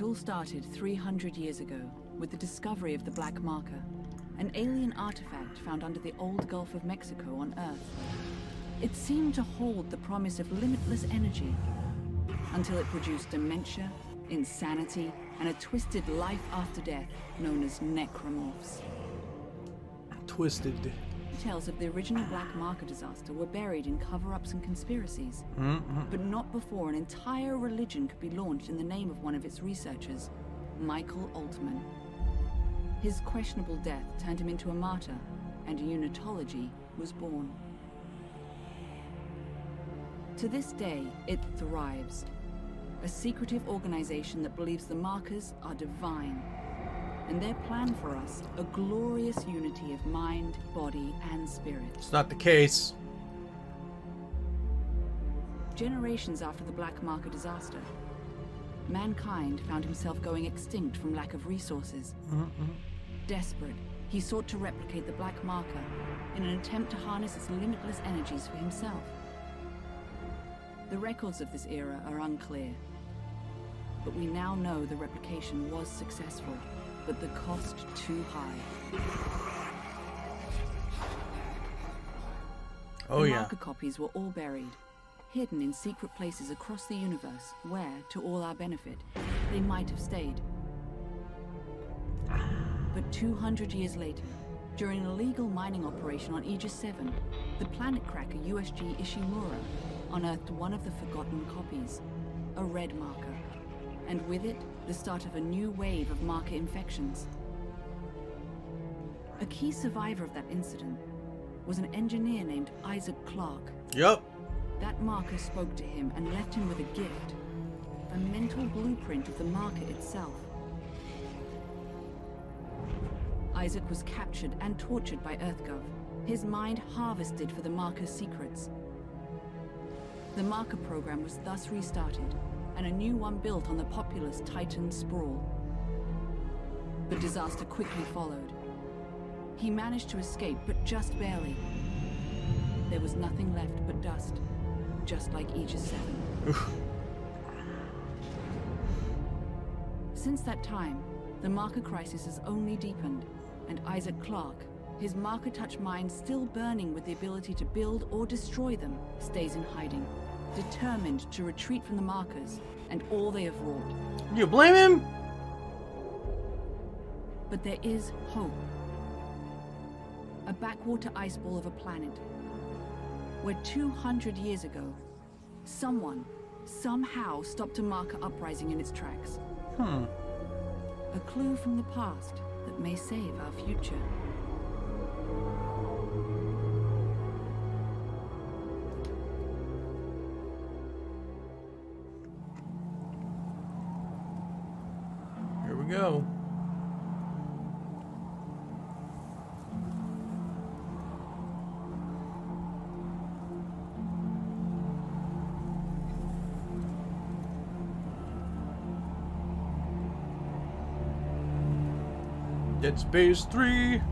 all started 300 years ago with the discovery of the Black Marker, an alien artifact found under the old Gulf of Mexico on Earth. It seemed to hold the promise of limitless energy until it produced dementia, insanity, and a twisted life after death known as necromorphs. Twisted. Details of the original Black Marker disaster were buried in cover-ups and conspiracies, Mm-hmm. but not before an entire religion could be launched in the name of one of its researchers, Michael Altman. His questionable death turned him into a martyr, and unitology was born. To this day, it thrives. A secretive organization that believes the markers are divine. And their plan for us, a glorious unity of mind, body, and spirit. It's not the case. Generations after the Black Marker disaster, mankind found himself going extinct from lack of resources. Mm-hmm. Desperate, he sought to replicate the Black Marker in an attempt to harness its limitless energies for himself. The records of this era are unclear, but we now know the replication was successful, but the cost too high. Oh the yeah. marker copies were all buried, hidden in secret places across the universe where, to all our benefit, they might have stayed. But 200 years later, during an illegal mining operation on Aegis 7, the planet cracker USG Ishimura unearthed one of the forgotten copies, a red marker, and with it, the start of a new wave of marker infections. A key survivor of that incident was an engineer named Isaac Clarke. Yep. That marker spoke to him and left him with a gift a mental blueprint of the marker itself. Isaac was captured and tortured by EarthGov, his mind harvested for the marker's secrets. The marker program was thus restarted, and a new one built on the populous Titan sprawl. The disaster quickly followed. He managed to escape, but just barely. There was nothing left but dust, just like Aegis 7. Since that time, the marker crisis has only deepened, and Isaac Clarke, his marker touch mind still burning with the ability to build or destroy them, stays in hiding, determined to retreat from the markers and all they have wrought. You blame him? But there is hope. A backwater ice ball of a planet where 200 years ago, someone, somehow stopped a marker uprising in its tracks. Hmm. A clue from the past that may save our future. Dead Space 3.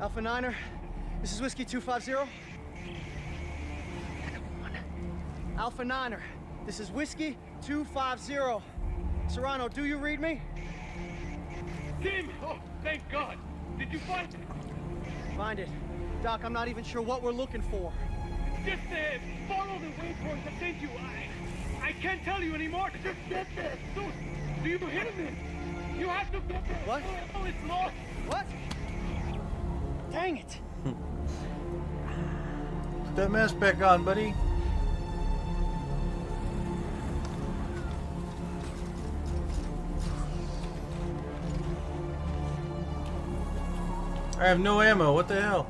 Alpha Niner, this is Whiskey 250. Alpha Niner, this is Whiskey 250. Serrano, do you read me? Tim! Oh, thank God! Did you find it? Find it. Doc, I'm not even sure what we're looking for. Just uh, follow the waypoint that sent you. I, I can't tell you anymore. Just get there. Dude, do you hear me? You have to get there. What? Oh, it's lost. What? Dang it! Put that mask back on, buddy. I have no ammo. What the hell?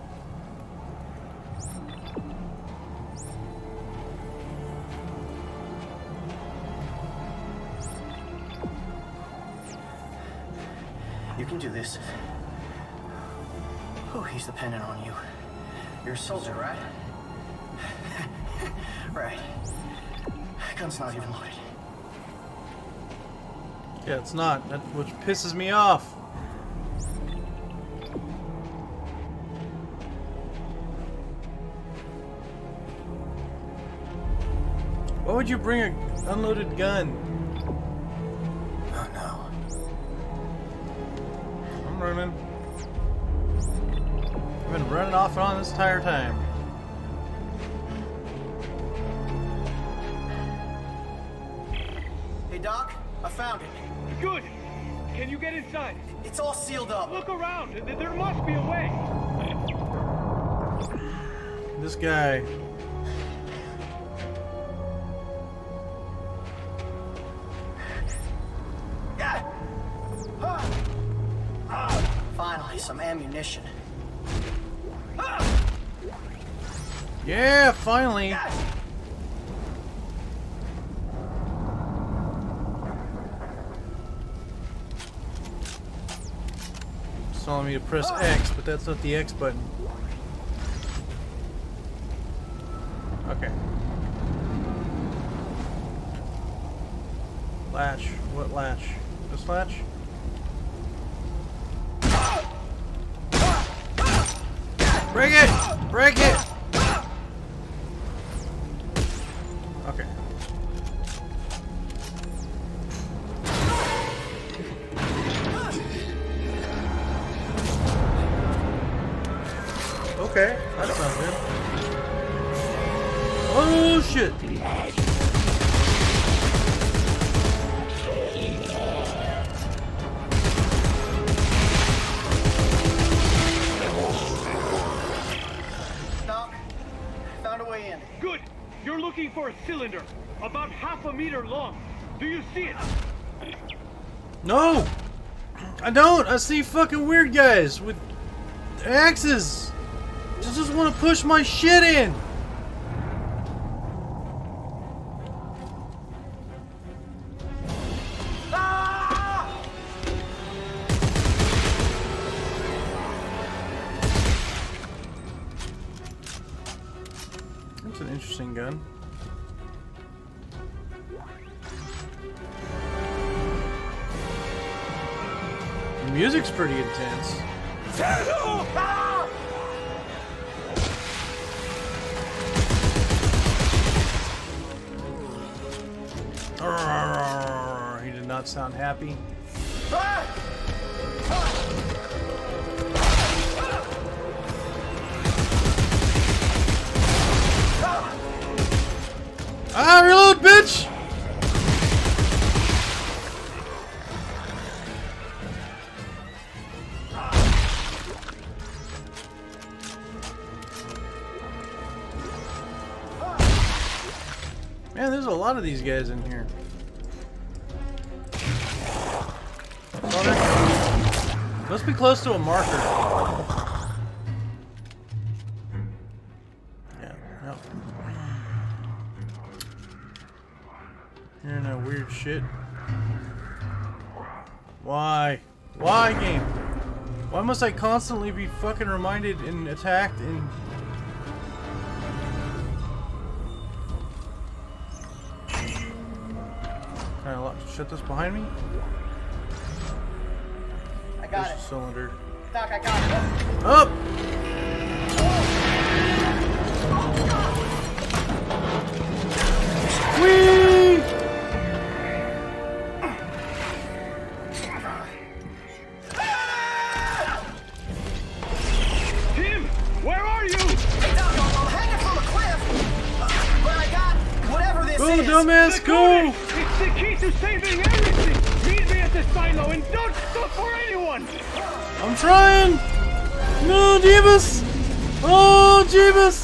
You can do this. Oh, he's dependent on you. You're a soldier, right? right. Gun's not even loaded. Yeah, it's not. That's what pisses me off. Would you bring an unloaded gun? Oh no. I'm running. I've been running off and on this entire time. Hey, Doc, I found it. Good. Can you get inside? It's all sealed up. Look around. There must be a way. This guy. Some ammunition. Yeah, finally. It's telling me to press X, but that's not the X button. Okay. Latch. What latch? This latch? Break it! Break it! Found a way in. Good. You're looking for a cylinder, about half a meter long. Do you see it? No! I don't! I see fucking weird guys with axes! Just, just want to push my shit in! Not sound happy. Ah, reload, bitch! Man, there's a lot of these guys in here. Must be close to a marker. Yeah, no. Hearing that weird shit. Why? Why, game? Why must I constantly be fucking reminded and attacked and... Can I shut this behind me? I got There's it. cylinder. Doc, I got it. Up! Whee! Tim, where are you? Hey, Doc, I'm, I'm hanging from a cliff. But I got whatever this Go, is. dumbass, The go! It's the key to saving anyone. I'm trying! No, Jeebus! Oh! Jeebus!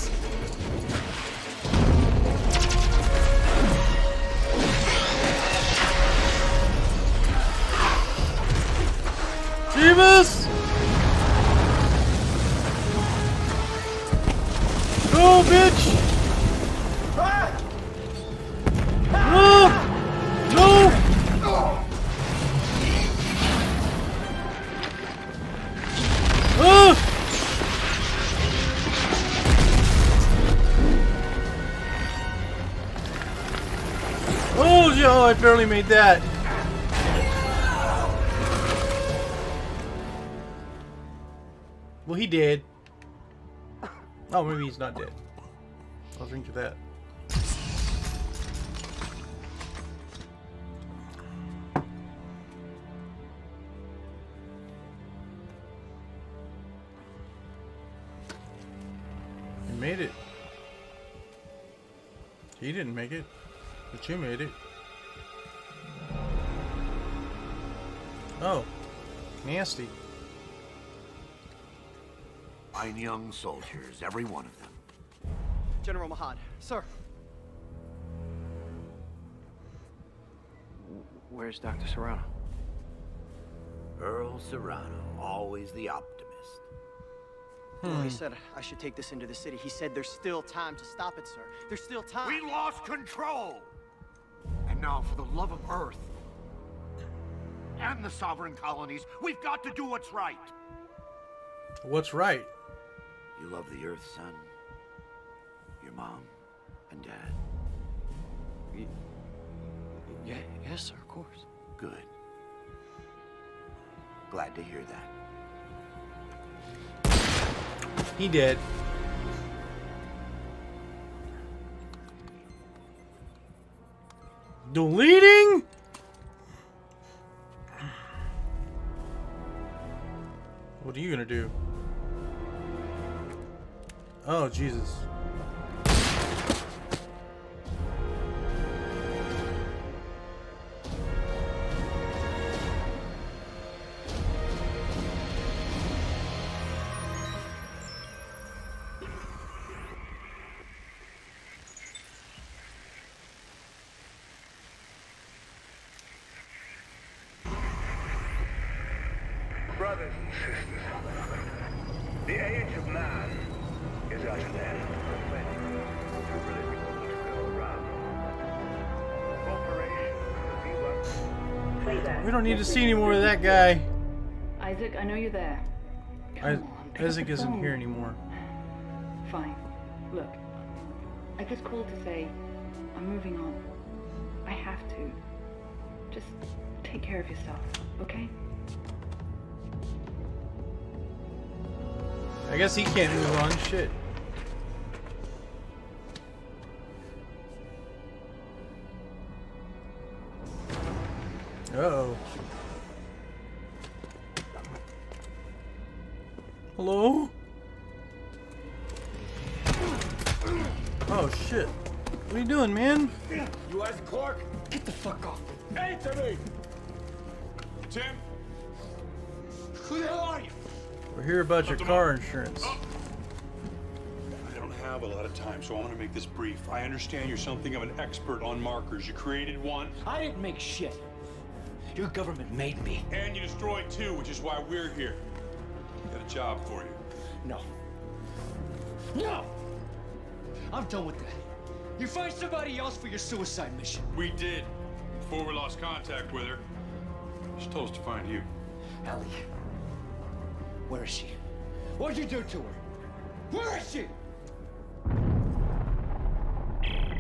Barely made that. Well, he did. Oh, maybe he's not dead. I'll drink to that. He made it. He didn't make it, but you made it. Oh, nasty. Fine young soldiers, every one of them. General Mahad, sir. Where's Dr. Serrano? Earl Serrano, always the optimist. Well, he hmm. said I should take this into the city. He said there's still time to stop it, sir. There's still time. We lost control! And now, for the love of Earth and the sovereign colonies, we've got to do what's right. What's right? You love the Earth, son. Your mom and dad. Yeah, yes, sir, of course. Good. Glad to hear that. He did. Deleting? What are you gonna do? Oh, Jesus. We don't need to see any more of that guy. Isaac, I know you're there. I, Isaac the isn't here anymore. Fine. Look, I just called to say I'm moving on. I have to. Just take care of yourself, okay? I guess he can't move on. Shit. Doing, man? You Isaac Clarke? Get the fuck off. Answer me! Tim? Who the hell are you? We're here about your car insurance. I don't have a lot of time, so I want to make this brief. I understand you're something of an expert on markers. You created one, I didn't make shit. Your government made me. and you destroyed two, which is why we're here. Got a job for you. No. No! I'm done with that. You find somebody else for your suicide mission. We did. Before we lost contact with her, she told us to find you. Ellie. Where is she? What'd you do to her? Where is she?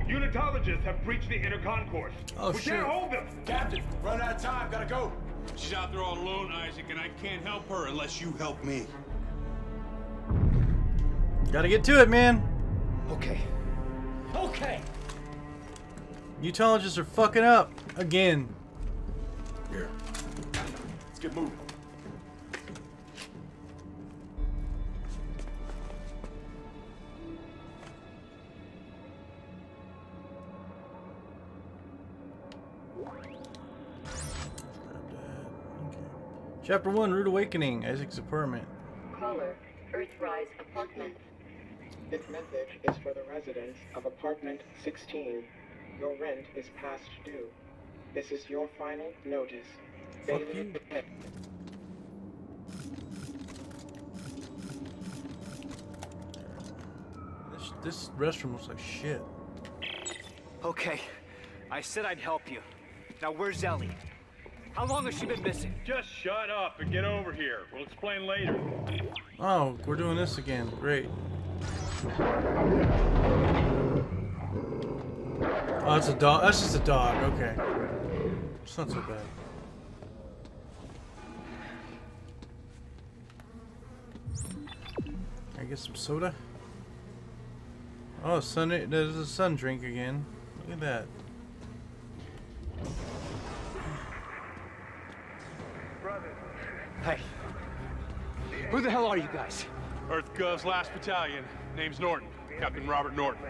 Unitologists have breached the inner concourse. Oh, we shit. can't hold them. Captain, run out of time, gotta go. She's out there all alone, Isaac, and I can't help her unless you help me. Gotta get to it, man. Okay. Okay! Utologists are fucking up. Again. Here. Let's get moving. Chapter 1 Rude Awakening Isaac's apartment. Caller, Earthrise apartment. This message is for the residents of apartment 16. Your rent is past due. This is your final notice. Fuck you. This, this restroom looks like shit. Okay. I said I'd help you. Now, where's Ellie? How long has she been missing? Just shut up and get over here. We'll explain later. Oh, we're doing this again. Great. Oh, that's a dog. That's just a dog. Okay. It's not so bad. I get some soda. Oh, sun! There's a sun drink again. Look at that. Hey. Who the hell are you guys? Earth Gov's last battalion. Name's Norton. Captain Robert Norton.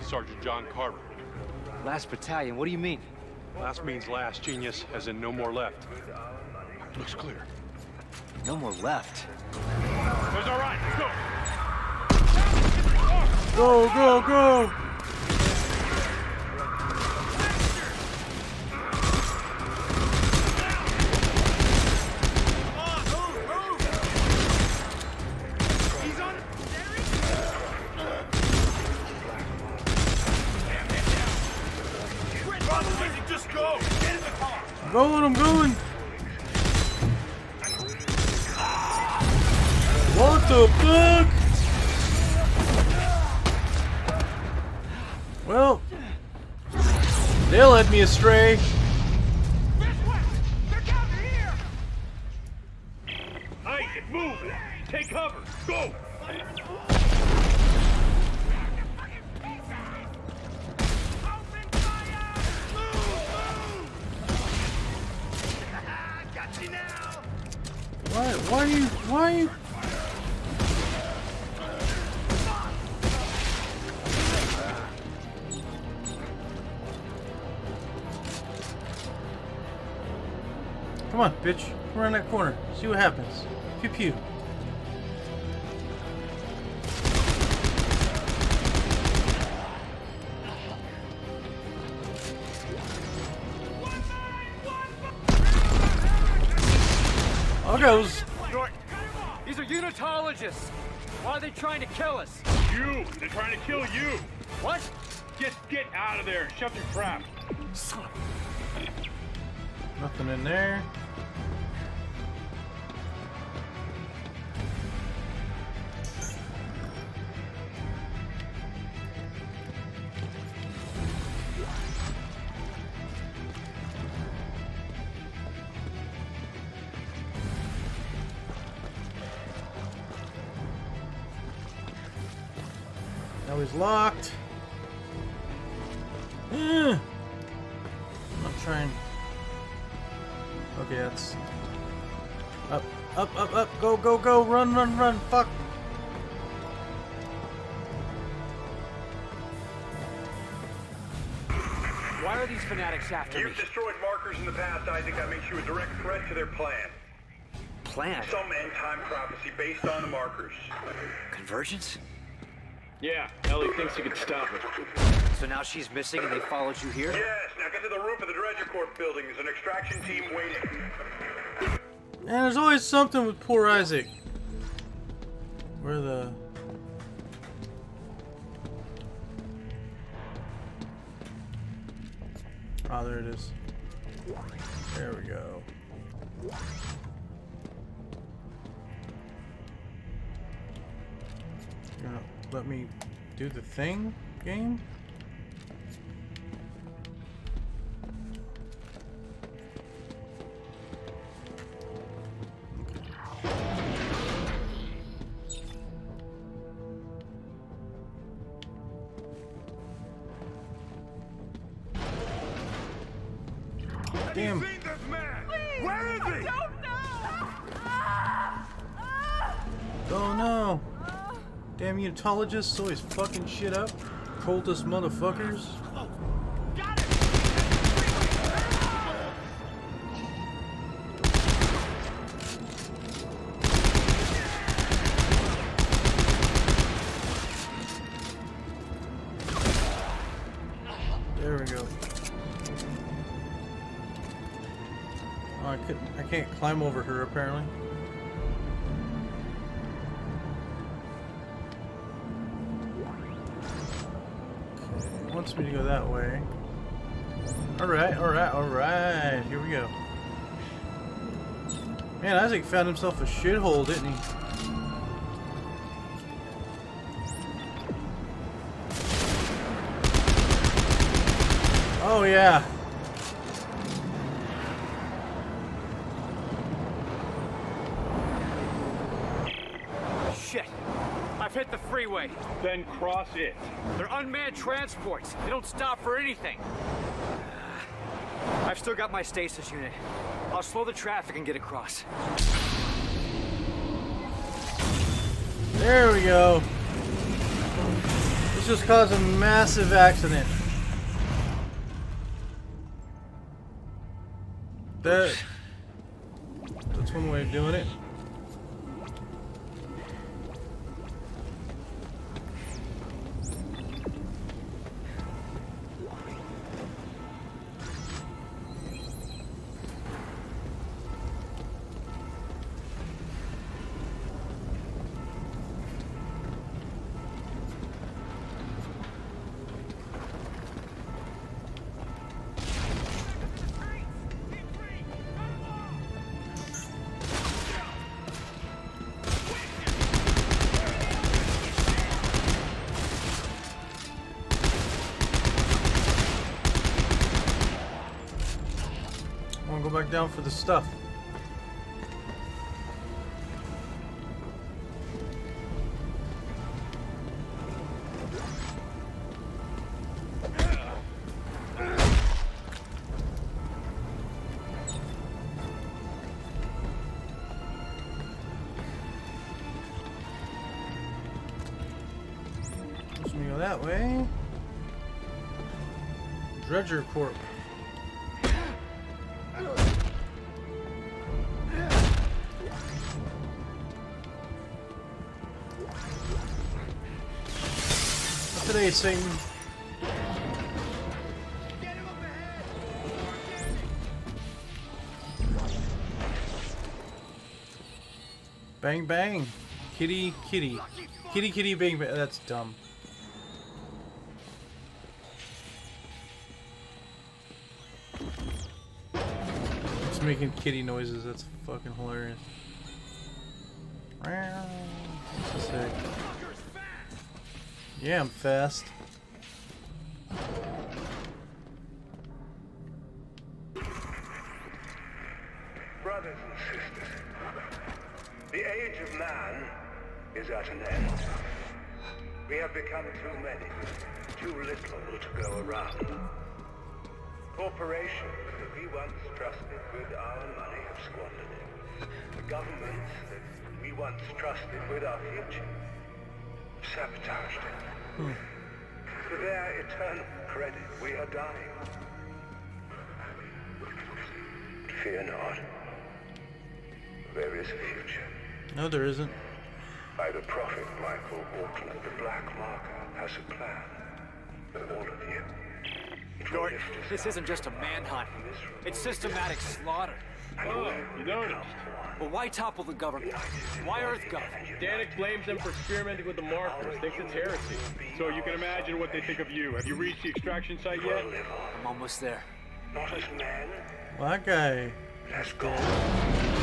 Sergeant John Carver. Last battalion, what do you mean? Last means last, genius, as in no more left. Looks clear. No more left. It's all right. Let's go. Go, go, go! Why, are you, why are you? Come on, bitch. Come around that corner. See what happens. Pew pew. Goes. Get get out of there! Shut your trap! Son of Nothing in there. Why are these fanatics after me? You've destroyed markers in the past, Isaac. That makes you a direct threat to their plan. Plan? Some end-time prophecy based on the markers. Convergence? Yeah, Ellie thinks you can stop it. So now she's missing and they followed you here? Yes, now get to the roof of the Dredger Corp building. There's an extraction team waiting. And there's always something with poor Isaac. Where the... Ah, there it is. There we go. You're gonna let me do the thing, game? Damn unitologists always fucking shit up. Cultist motherfuckers. There we go. Oh, climb over her apparently. Wants me to go that way. Alright, alright, alright. Here we go. Man, Isaac found himself a shithole, didn't he? Oh, yeah. Then cross it. They're unmanned transports. They don't stop for anything. I've still got my stasis unit. I'll slow the traffic and get across. There we go. This just caused a massive accident. That, that's one way of doing it. Back down for the stuff. Dredger Corp. Satan. Bang bang. Kitty kitty. Kitty kitty bang bang. That's dumb. It's making kitty noises. That's fucking hilarious. This say? Yeah, I'm fast. Brothers and sisters, the age of man is at an end. We have become too many, too little to go around. Corporations that we once trusted with our money have squandered it. The governments that we once trusted with our future sabotaged it. For their eternal credit, we are dying. Fear not. There is a future. No, there isn't. By the prophet Michael Altman, the Black Marker has a plan for all of you. It will Gort, lift us this out isn't just a manhunt. It's systematic slaughter. Oh, you noticed. But why topple the government? Why EarthGov? Danik blames them for experimenting with the markers, thinks it's heresy. So you can imagine what they think of you. Have you reached the extraction site yet? I'm almost there. Not as man. Well, that guy. as gods.